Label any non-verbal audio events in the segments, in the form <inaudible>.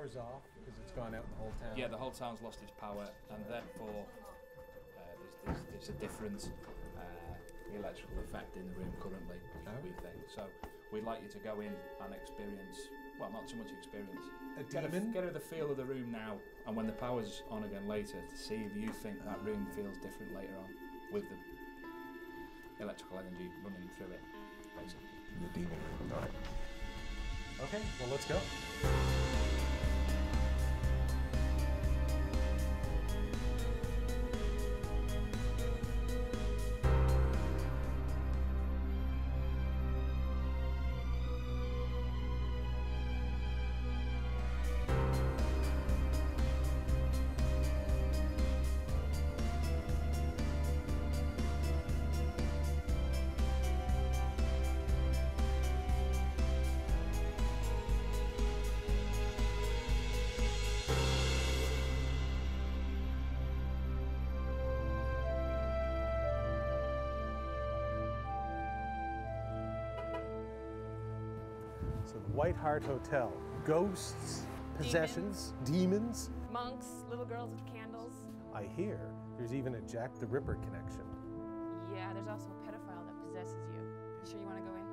power's off because it's gone out in the whole town. Yeah, the whole town's lost its power, and therefore uh, there's, there's, there's a different uh, electrical effect in the room currently, Oh. we think. So we'd like you to go in and experience, well, not so much experience, A get a, get a the feel of the room now, and when the power's on again later, to see if you think that room feels different later on with the electrical energy running through it, basically. The demon room. All right. Okay, well, let's go. White Hart Hotel. Ghosts, possessions, demons. Monks, little girls with candles. I hear there's even a Jack the Ripper connection. Yeah, there's also a pedophile that possesses you. You sure you want to go in?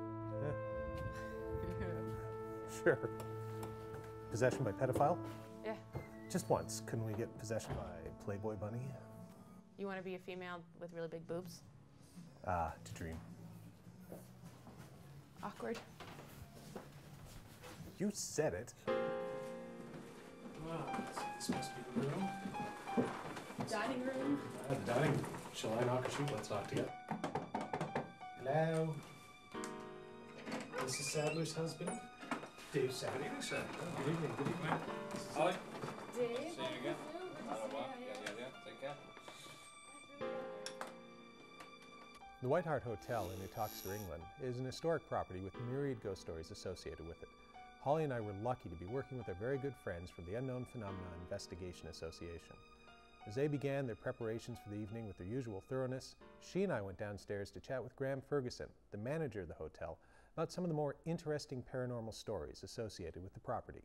Yeah. <laughs> Sure. Possession by pedophile? Yeah. Just once. Couldn't we get possession by Playboy Bunny? You want to be a female with really big boobs? Ah, to dream. Awkward. You said it. Wow, this must be the room. Dining room. Uh, the dining room. Shall I knock or shoot? Let's knock together. Hello. Mrs. Sadler's husband? Dave Sadler. Good evening, sir. Good evening, good evening. Hi. Dave. See you again. Yeah, yeah, yeah. Take care. The White Hart Hotel in Uttoxeter, England, is an historic property with myriad ghost stories associated with it. Holly and I were lucky to be working with our very good friends from the Unknown Phenomena Investigation Association. As they began their preparations for the evening with their usual thoroughness, she and I went downstairs to chat with Graham Ferguson, the manager of the hotel, about some of the more interesting paranormal stories associated with the property.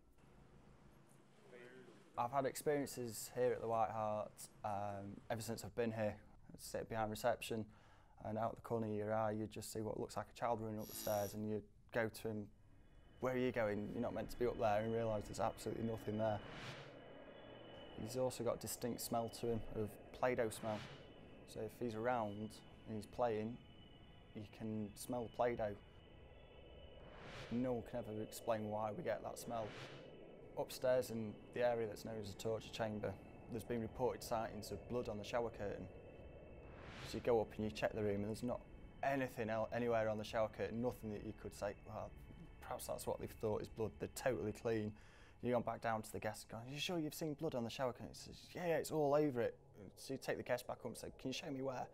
I've had experiences here at the White Hart um, ever since I've been here. I sit behind reception and out the corner of your eye you just see what looks like a child running up the stairs and you go to him, where are you going? You're not meant to be up there and realise there's absolutely nothing there. He's also got a distinct smell to him of Play-Doh smell. So if he's around and he's playing, you can smell Play-Doh. No one can ever explain why we get that smell. Upstairs in the area that's known as the torture chamber, there's been reported sightings of blood on the shower curtain. So you go up and you check the room and there's not anything else, anywhere on the shower curtain, nothing that you could say, well, perhaps that's what they've thought is blood. They're totally clean. You go back down to the guest and go, are you sure you've seen blood on the shower curtain? He says, yeah, yeah, it's all over it. So you take the guest back up and say, can you show me where?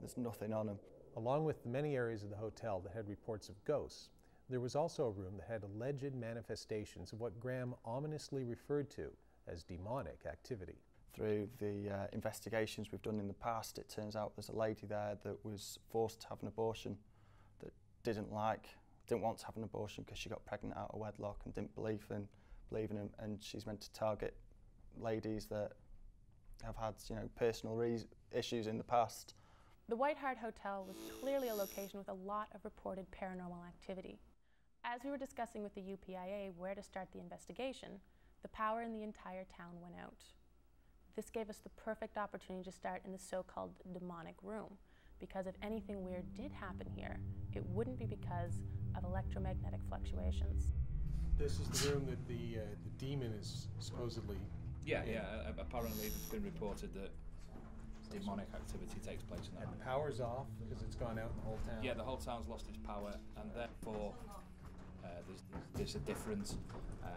There's nothing on them. Along with the many areas of the hotel that had reports of ghosts, there was also a room that had alleged manifestations of what Graham ominously referred to as demonic activity. Through the uh, investigations we've done in the past, it turns out there's a lady there that was forced to have an abortion that didn't like, didn't want to have an abortion because she got pregnant out of wedlock and didn't believe in, believe in him. And she's meant to target ladies that have had, you know, personal issues in the past. The White Hart Hotel was clearly a location with a lot of reported paranormal activity. As we were discussing with the UPIA where to start the investigation, the power in the entire town went out. This gave us the perfect opportunity to start in the so called demonic room, because if anything weird did happen here, it wouldn't be because of electromagnetic fluctuations. This is the room that the, uh, the demon is supposedly. Yeah, yeah. a- Apparently, it's been reported that demonic activity takes place in that And the room. power's off because it's gone out in the whole town. Yeah, the whole town's lost its power, and therefore uh, there's, there's a different uh,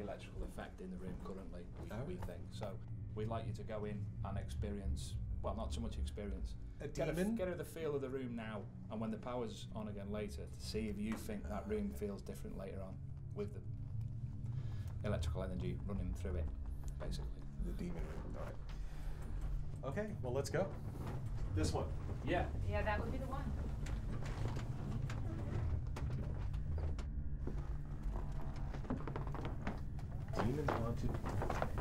electrical effect in the room currently, we, Oh. we think. So we'd like you to go in and experience, well, not so much experience, A get, a, get a the feel of the room now, and when the power's on again later, to see if you think that ah. room feels different later on with the electrical energy running through it, basically. The demon room. All right. Okay, well, let's go. This one. Yeah. Yeah, that would be the one. Demon want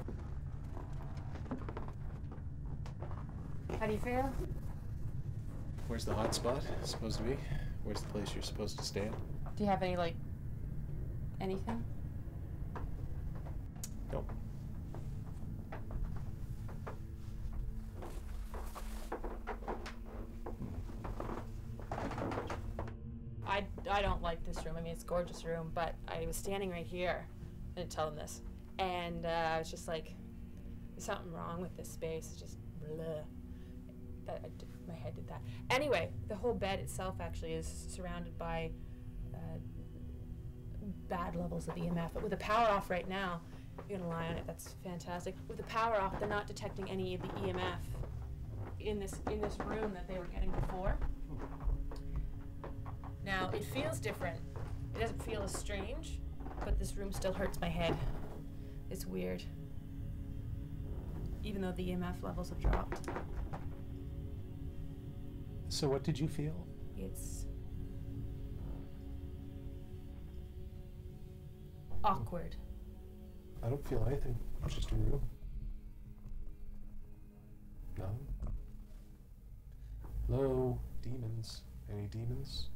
How do you feel? Where's the hot spot supposed to be? Where's the place you're supposed to stand? Do you have any, like, anything? Nope. I, I don't like this room. I mean, it's a gorgeous room, but I was standing right here. I didn't tell them this. And uh, I was just like, there's something wrong with this space. It's just blah. That, did- my head did that. Anyway, the whole bed itself actually is surrounded by uh, bad levels of EMF. But with the power off right now, you're gonna lie on it. That's fantastic. With the power off, they're not detecting any of the EMF in this in this room that they were getting before. Now, it feels different. It doesn't feel as strange, but this room still hurts my head. It's weird. Even though the EMF levels have dropped, So, what did you feel? it's uh, awkward. I don't feel anything. It's just a room. No. Hello, demons. Any demons?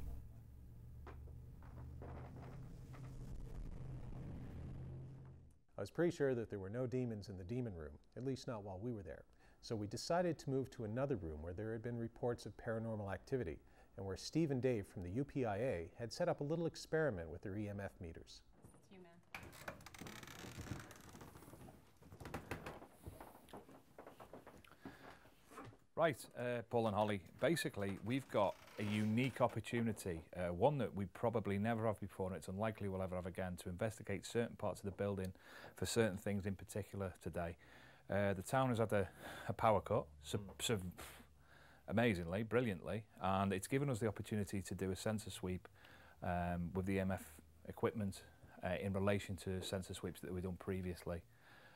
I was pretty sure that there were no demons in the demon room, at least not while we were there. So we decided to move to another room where there had been reports of paranormal activity and where Steve and Dave from the UPIA had set up a little experiment with their EMF meters. It's you, man. Right, uh, Paul and Holly. Basically, we've got a unique opportunity, uh, one that we probably never have before, and it's unlikely we'll ever have again, to investigate certain parts of the building for certain things in particular today. Uh, the town has had a, a power cut, sub, sub, amazingly, brilliantly, and it's given us the opportunity to do a sensor sweep um, with the EMF equipment uh, in relation to sensor sweeps that we've done previously.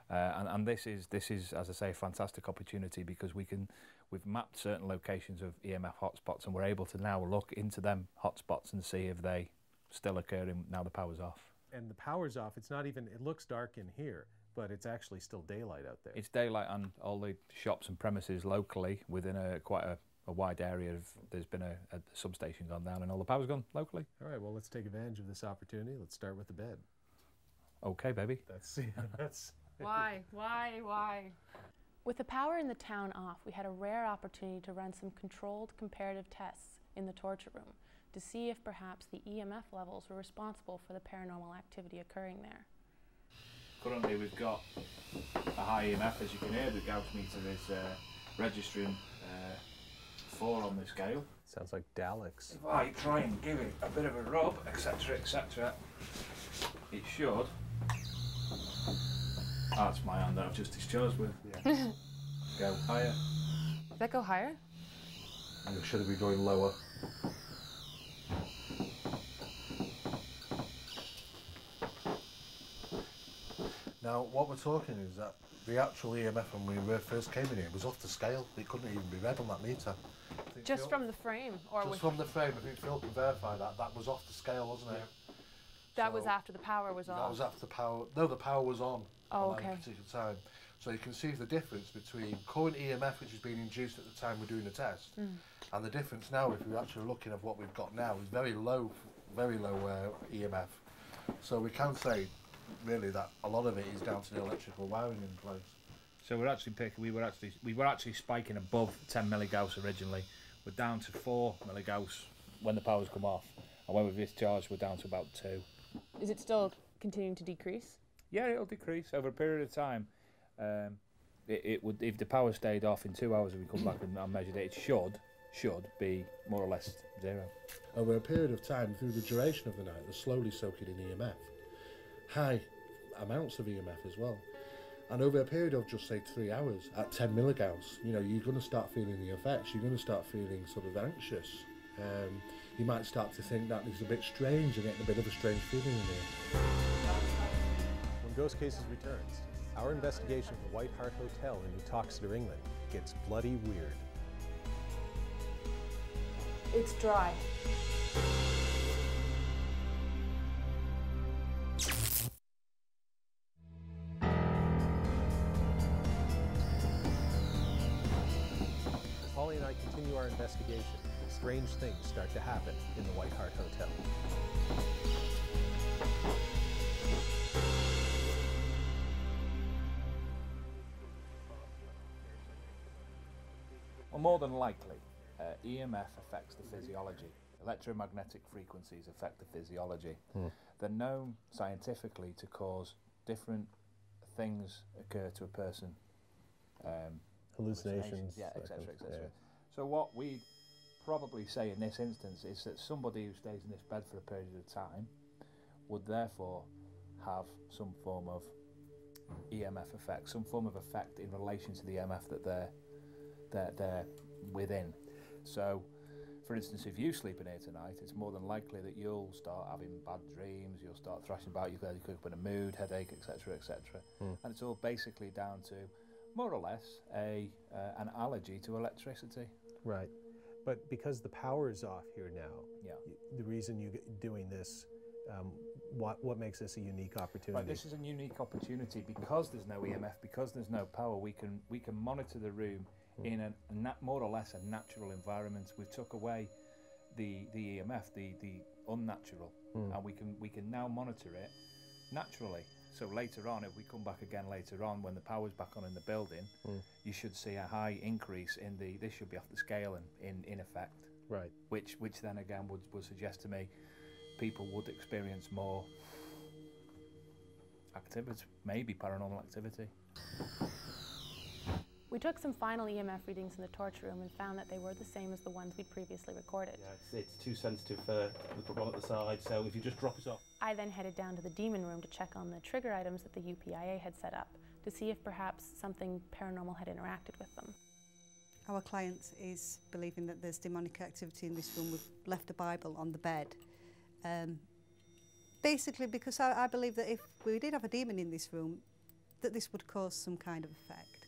Uh, and, and this is this is, as I say, a fantastic opportunity because we can we've mapped certain locations of EMF hotspots and we're able to now look into them hotspots and see if they still occur. occurring now the power's off. And the power's off. It's not even, it looks dark in here, but it's actually still daylight out there. It's daylight and all the shops and premises locally within a quite a, a wide area of there's been a, a substation gone down and all the power's gone locally. All right, well, let's take advantage of this opportunity. Let's start with the bed. Okay, baby. That's, <laughs> that's, Why? Why? Why? With the power in the town off, we had a rare opportunity to run some controlled comparative tests in the torture room to see if perhaps the EMF levels were responsible for the paranormal activity occurring there. Currently, we've got a high EMF, as you can hear. The Gauss meter is uh, registering uh, four on the scale. sounds like Daleks. If I try and give it a bit of a rub, etc., etc., it should. That's my hand that I've just discharged with. Yeah. <laughs> Go higher. Does that go higher? And it should be going lower. Now, what we're talking is that the actual EMF when we were first came in here was off the scale. It couldn't even be read on that meter. Just Phil- from the frame, or just from the frame. I think Phil can verify that that was off the scale, wasn't it? that was after the power was on? That was after the power. No, the power was on. Oh, at that particular time. So you can see the difference between current EMF, which is being induced at the time we're doing the test, Mm. and the difference now, if we're actually looking at what we've got now, is very low, very low uh, EMF. So we can say, really, that a lot of it is down to the electrical wiring in place. So we're actually picking. We were actually we were actually spiking above 10 milligauss originally. We're down to four milligauss when the power's come off, and when we've discharged, we're down to about two. Is it still continuing to decrease? Yeah, it'll decrease over a period of time. Um, it, it would if the power stayed off in two hours and we come back and, and measured it, it should should be more or less zero. Over a period of time, through the duration of the night, they're slowly soaking in EMF. High amounts of EMF as well. And over a period of just say three hours at 10 milligauss, you know, you're going to start feeling the effects. You're going to start feeling sort of anxious. Um, you might start to think that it's a bit strange and getting a bit of a strange feeling in here. When Ghost Cases returns, our investigation of the White Hart Hotel in Uttoxeter, England gets bloody weird. It's dry. Our investigation, strange things start to happen in the White Hart Hotel. Well, more than likely, uh, EMF affects the physiology. Electromagnetic frequencies affect the physiology. They're known scientifically to cause different things occur to a person. Um, Hallucinations. yeah, that etc., kind etc. yeah. So what we'd probably say in this instance is that somebody who stays in this bed for a period of time would therefore have some form of EMF effect, some form of effect in relation to the EMF that they're they're, they're within. So, for instance, if you sleep in here tonight, it's more than likely that you'll start having bad dreams, you'll start thrashing about, you'll get up in a mood, headache, etc., etc. Hmm. And it's all basically down to more or less a uh, an allergy to electricity. Right. But because the power is off here now, Yeah. the reason you're doing this, um, what, what makes this a unique opportunity? Right, this is a unique opportunity because there's no EMF, because there's no power. We can we can monitor the room in a, a nat, more or less a natural environment. We took away the the EMF, the the unnatural, and we can we can now monitor it naturally. So later on, if we come back again later on when the power's back on in the building, hmm. you should see a high increase in the. This should be off the scale and in in effect, right. which which then again would would suggest to me people would experience more activity, maybe paranormal activity. We took some final EMF readings in the torture room and found that they were the same as the ones we'd previously recorded. Yeah, it's, it's too sensitive for the put one at the side, so if you just drop it off. I then headed down to the demon room to check on the trigger items that the UPIA had set up to see if perhaps something paranormal had interacted with them. Our client is believing that there's demonic activity in this room. We've left a Bible on the bed. Um, basically, because I, I believe that if we did have a demon in this room, that this would cause some kind of effect.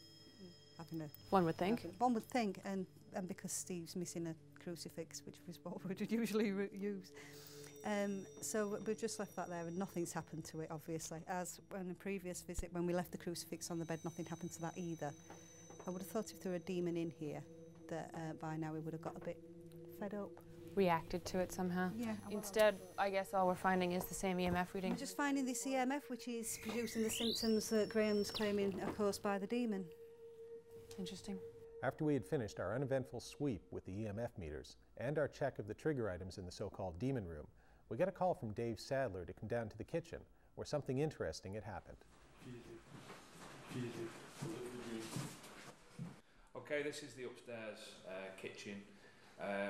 Having a, One would think. having- one would think, and, and because Steve's missing a crucifix, which was what <laughs> we would usually use. Um, so we've just left that there and nothing's happened to it, obviously. As on the previous visit, when we left the crucifix on the bed, nothing happened to that either. I would have thought if there were a demon in here, that uh, by now we would have got a bit fed up. Reacted to it somehow. Yeah. Instead, I guess all we're finding is the same EMF reading. We're just finding this EMF, which is producing the symptoms that Graham's claiming are caused by the demon. Interesting. After we had finished our uneventful sweep with the EMF meters and our check of the trigger items in the so called demon room, we got a call from Dave Sadler to come down to the kitchen where something interesting had happened. Okay, this is the upstairs uh, kitchen. Uh,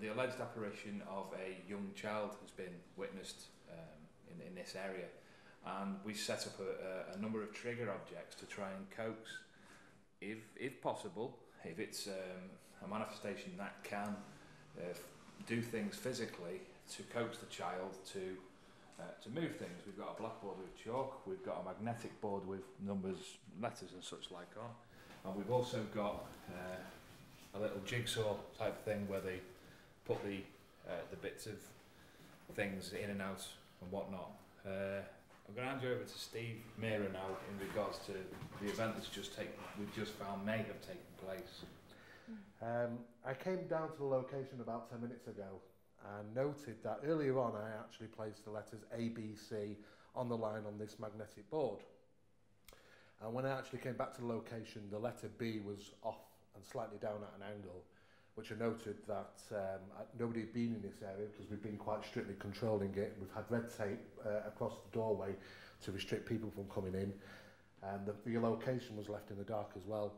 the alleged apparition of a young child has been witnessed um, in, in this area, and we set up a, a, a number of trigger objects to try and coax, if if possible, if it's um, a manifestation that can uh, do things physically to coax the child to uh, to move things. We've got a blackboard with chalk, we've got a magnetic board with numbers, letters, and such like on. And we've also got uh, a little jigsaw type thing where they put the uh, the bits of things in and out and whatnot. I'm going to hand you over to Steve Meara now in regards to the event that's just taken, we've just found may have taken place. Um, I came down to the location about 10 minutes ago and noted that earlier on I actually placed the letters A, B, C on the line on this magnetic board. And when I actually came back to the location, the letter B was off and slightly down at an angle, which I noted that um, uh, nobody had been in this area because we've been quite strictly controlling it. We've had red tape uh, across the doorway to restrict people from coming in. And the, the location was left in the dark as well.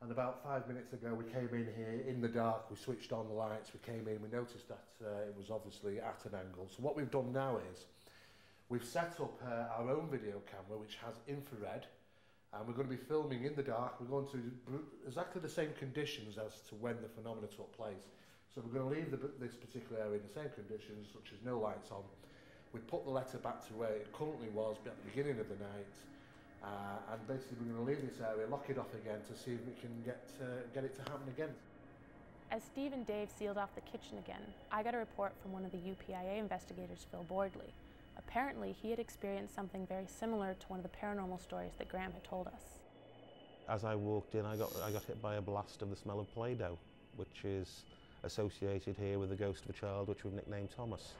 And about five minutes ago, we came in here in the dark, we switched on the lights, we came in, we noticed that uh, it was obviously at an angle. So what we've done now is we've set up uh, our own video camera, which has infrared, and we're going to be filming in the dark. We're going to exactly the same conditions as to when the phenomena took place. So we're going to leave the, this particular area in the same conditions, such as no lights on. We put the letter back to where it currently was at the beginning of the night. Uh, and basically we're going to leave this area, lock it off again to see if we can get, uh, get it to happen again. As Steve and Dave sealed off the kitchen again, I got a report from one of the UPIA investigators, Phil Boardley. Apparently, he had experienced something very similar to one of the paranormal stories that Graham had told us. As I walked in, I got I got hit by a blast of the smell of Play-Doh. which is associated here with the ghost of a child which we've nicknamed Thomas.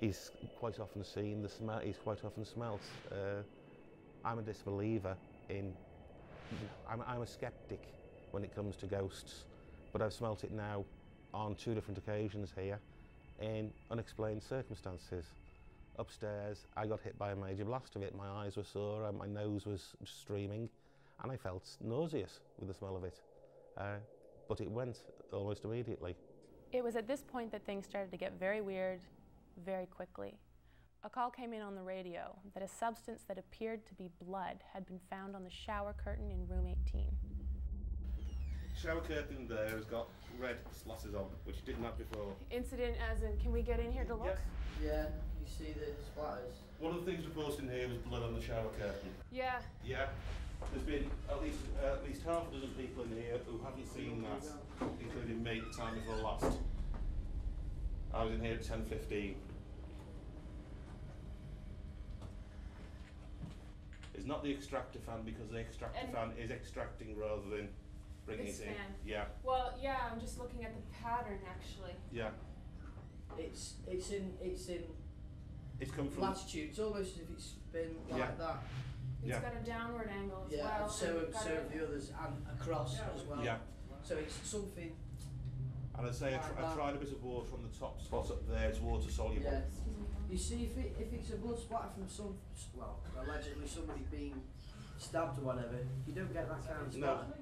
He's quite often seen, the smell, he's quite often smelt. Uh, I'm a disbeliever in, I'm, I'm a skeptic when it comes to ghosts, but I've smelt it now on two different occasions here in unexplained circumstances. Upstairs, I got hit by a major blast of it. My eyes were sore, and my nose was streaming, and I felt nauseous with the smell of it. Uh, but it went almost immediately. It was at this point that things started to get very weird very quickly. A call came in on the radio that a substance that appeared to be blood had been found on the shower curtain in room 18. Shower curtain there has got red slosses on, which it didn't have before. Incident as in, can we get in here to look? Yeah, you see the splatters. One of the things reported in here was blood on the shower curtain. Yeah. Yeah. There's been at least uh, at least half a dozen people in here who haven't seen that, including me the time before last. I was in here at 10.15. It's not the extractor fan because the extractor And- fan is extracting rather than bringing This it in. fan. Yeah, Well, yeah, I'm just looking at the pattern actually. yeah. It's it's in it's in It's come from. latitude. It's almost as if it's been like Yeah. that. It's Yeah. got a downward angle as Yeah, well. and so and got so a- have the others and across as well. Yeah. So it's something. And I say I, tr- I tried a bit of water on the top spot up there. It's water soluble. Yeah. Mm-hmm. You see, if it, if it's a blood splatter from some well allegedly somebody being stabbed or whatever, you don't get that kind of No. splatter.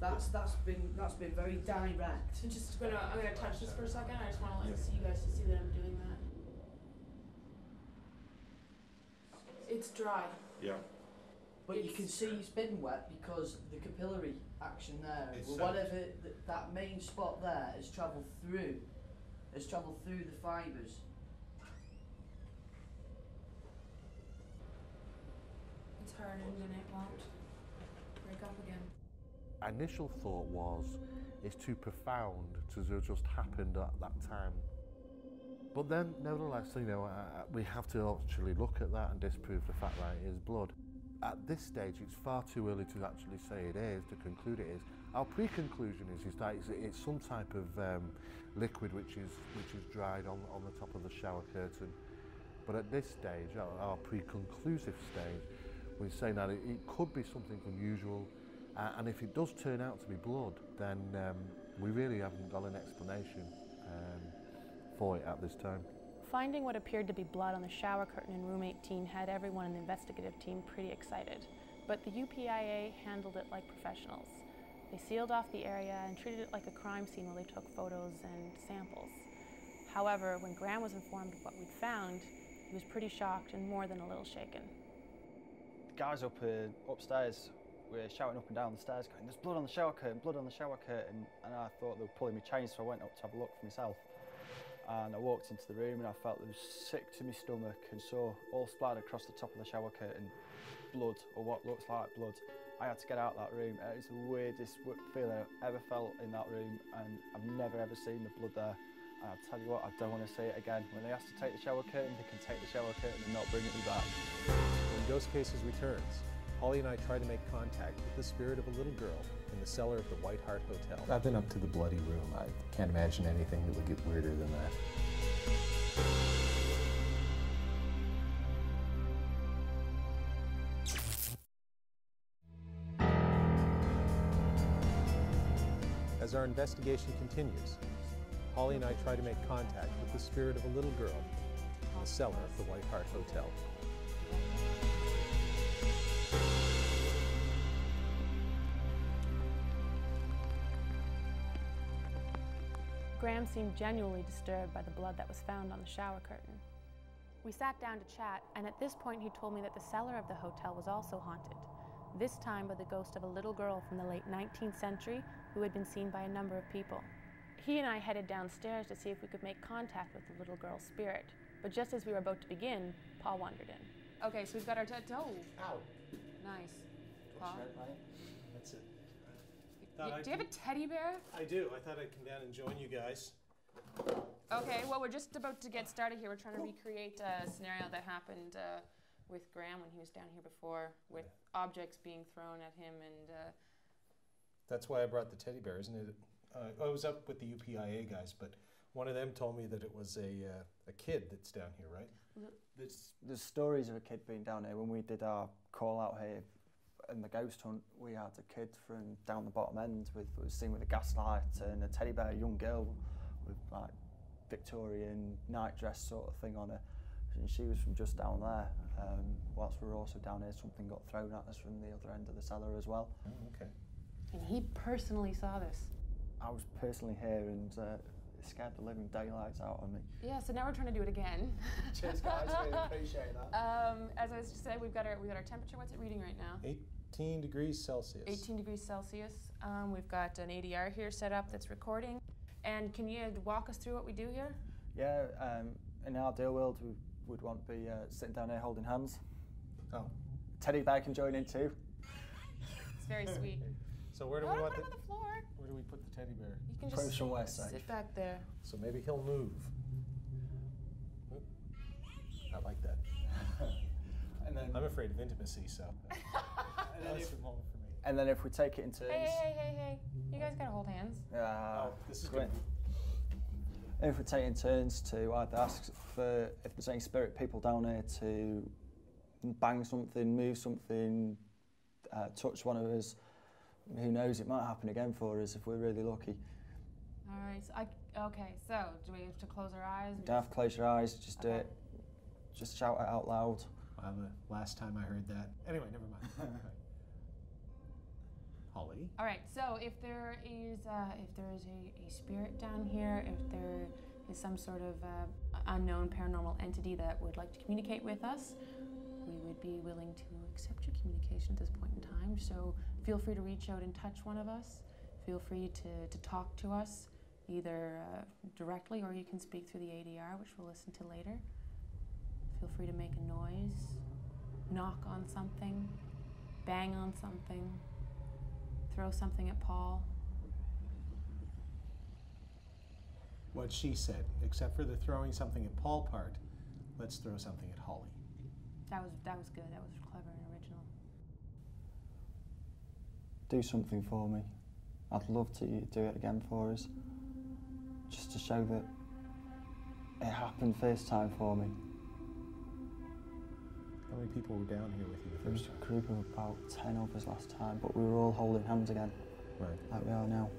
That's that's been that's been very direct. So just gonna, I'm gonna touch this for a second. I just wanna let Yeah. see you guys to see that I'm doing that. It's dry. Yeah. But you can see it's been wet because the capillary action there, It's well, whatever th- that main spot there has travelled through, has travelled through the fibres. It's hardened and it won't break up again. initial thought was it's too profound to have just happened at that time. But then, nevertheless, you know, uh, we have to actually look at that and disprove the fact that it is blood. At this stage, it's far too early to actually say it is, to conclude it is. Our pre-conclusion is, is that it's, it's some type of um, liquid which is which is dried on, on the top of the shower curtain. But at this stage, our, our pre-conclusive stage, we're saying that it, it could be something unusual, uh, and if it does turn out to be blood, then um, we really haven't got an explanation for it at this time. Finding what appeared to be blood on the shower curtain in room 18 had everyone in the investigative team pretty excited. But the UPIA handled it like professionals. They sealed off the area and treated it like a crime scene while they took photos and samples. However, when Graham was informed of what we'd found, he was pretty shocked and more than a little shaken. The guys up uh, upstairs were shouting up and down the stairs going, there's blood on the shower curtain, blood on the shower curtain. And I thought they were pulling me chains, so I went up to have a look for myself. And I walked into the room and I felt it was sick to my stomach and saw all splattered across the top of the shower curtain, blood or what looks like blood. I had to get out of that room. It was the weirdest feeling I've ever felt in that room and I've never ever seen the blood there. And I'll tell you what, I don't want to see it again. When they ask to take the shower curtain, they can take the shower curtain and not bring it back. When Ghost Cases returns, Holly and I try to make contact with the spirit of a little girl in the cellar of the White Hart Hotel. I've been up to the bloody room. I can't imagine anything that would get weirder than that. As our investigation continues, Holly and I try to make contact with the spirit of a little girl in the cellar of the White Hart Hotel. Graham seemed genuinely disturbed by the blood that was found on the shower curtain. We sat down to chat, and at this point, he told me that the cellar of the hotel was also haunted, this time by the ghost of a little girl from the late 19th century who had been seen by a number of people. He and I headed downstairs to see if we could make contact with the little girl's spirit, but just as we were about to begin, Paul wandered in. Okay, so we've got our te- oh, Ow. nice. Paul, That's it. Y- do you have a teddy bear? I do. I thought I'd come down and join you guys. Okay, well, we're just about to get started here. We're trying to recreate a scenario that happened uh, with Graham when he was down here before, with objects being thrown at him and. Uh, That's why I brought the teddy bear, isn't it? uh, I was up with the UPIA guys, but one of them told me that it was a, uh, a kid that's down here, right? There's, there's stories of a kid being down here. When we did our call out here in the ghost hunt, we had a kid from down the bottom end with was seen with a gaslight and a teddy bear, a young girl with like Victorian nightdress sort of thing on her. And she was from just down there. Um, whilst we were also down here, something got thrown at us from the other end of the cellar as well. Oh, okay. And he personally saw this. I was personally here and uh, it scared the living daylights out of me. Yeah, so now we're trying to do it again. Cheers, guys. Really <laughs> appreciate that. Um, as I just said, we've got our we've got our temperature. What's it reading right now? 18 degrees Celsius. 18 degrees Celsius. Um, we've got an ADR here set up that's recording. And can you walk us through what we do here? Yeah, um, in our ideal world, we would want to be uh, sitting down here holding hands. Oh. Teddy bear can join in too. It's very sweet. <laughs> So where do Oh, we want put the, him on the floor. Where do we put the teddy bear? You can Put him just somewhere safe. sit back there. So maybe he'll move. Oop. I like that. <laughs> And then, I'm afraid of intimacy, so <laughs> that's if- from home for me. and then if we take it into turns. Hey, hey, hey, hey! You guys gotta hold hands. Uh, Oh, this is great. going to be If we're taking turns to either ask for if there's any spirit people down here to bang something, move something, uh, touch one of us, who knows, it might happen again for us if we're really lucky. All right. So I, okay. So do we have to close our eyes? You don't have to close your eyes, just do it. Just shout it out loud. Wow, the last time I heard that. Anyway, never mind. <laughs> Holly? All right. So if there is uh, if there is a, a spirit down here, if there is some sort of uh, unknown paranormal entity that would like to communicate with us, we would be willing to accept your communication at this point in time. So feel free to reach out and touch one of us. Feel free to, to talk to us either uh, directly or you can speak through the ADR, which we'll listen to later. Feel free to make a noise, knock on something, bang on something, throw something at Paul. What she said, except for the throwing something at Paul part, let's throw something at Holly. That was that was good. That was clever and original. Do something for me. I'd love to do it again for us. Just to show that it happened first time for me. How many people were down here with you the There was a group of about 10 of us last time, but we were all holding hands again. Right. like we are now.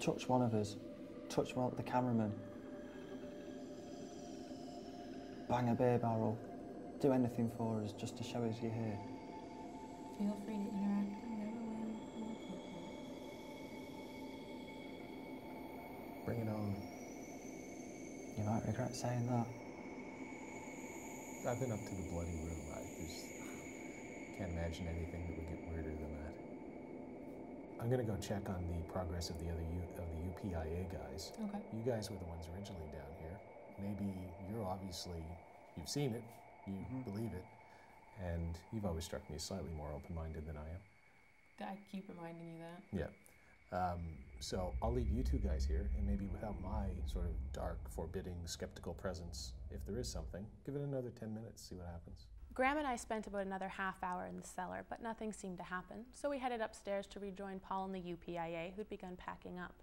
Touch one of us. Touch one the cameraman. Bang a beer barrel. Do anything for us just to show us you're here. Feel free to interact in whatever way you feel comfortable. Bring it on. You might regret saying that. I've been up to the bloody room. I just can't imagine anything that would get weirder than that. I'm gonna go check on the progress of the other U, of the UPIA guys. Okay. You guys were the ones originally down here. Maybe you're obviously you've seen it, you believe it, and you've always struck me as slightly more open-minded than I am. I keep reminding you that. Yeah. Um, so I'll leave you two guys here, and maybe without my sort of dark, forbidding, skeptical presence, if there is something, give it another 10 minutes, see what happens. Graham and I spent about another half hour in the cellar, but nothing seemed to happen, so we headed upstairs to rejoin Paul and the UPIA, who'd begun packing up.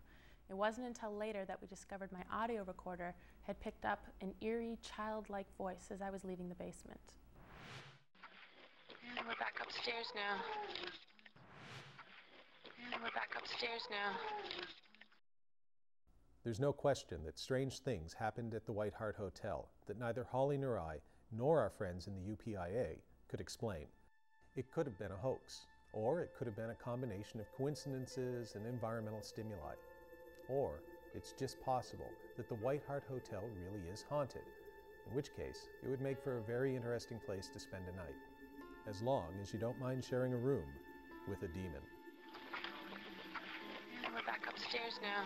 It wasn't until later that we discovered my audio recorder had picked up an eerie, childlike voice as I was leaving the basement. And we're back upstairs now. And we're back upstairs now. There's no question that strange things happened at the White Hart Hotel that neither Holly nor I, nor our friends in the UPIA, could explain. It could have been a hoax, or it could have been a combination of coincidences and environmental stimuli. Or it's just possible that the White Hart Hotel really is haunted, in which case it would make for a very interesting place to spend a night, as long as you don't mind sharing a room with a demon. And we're back upstairs now.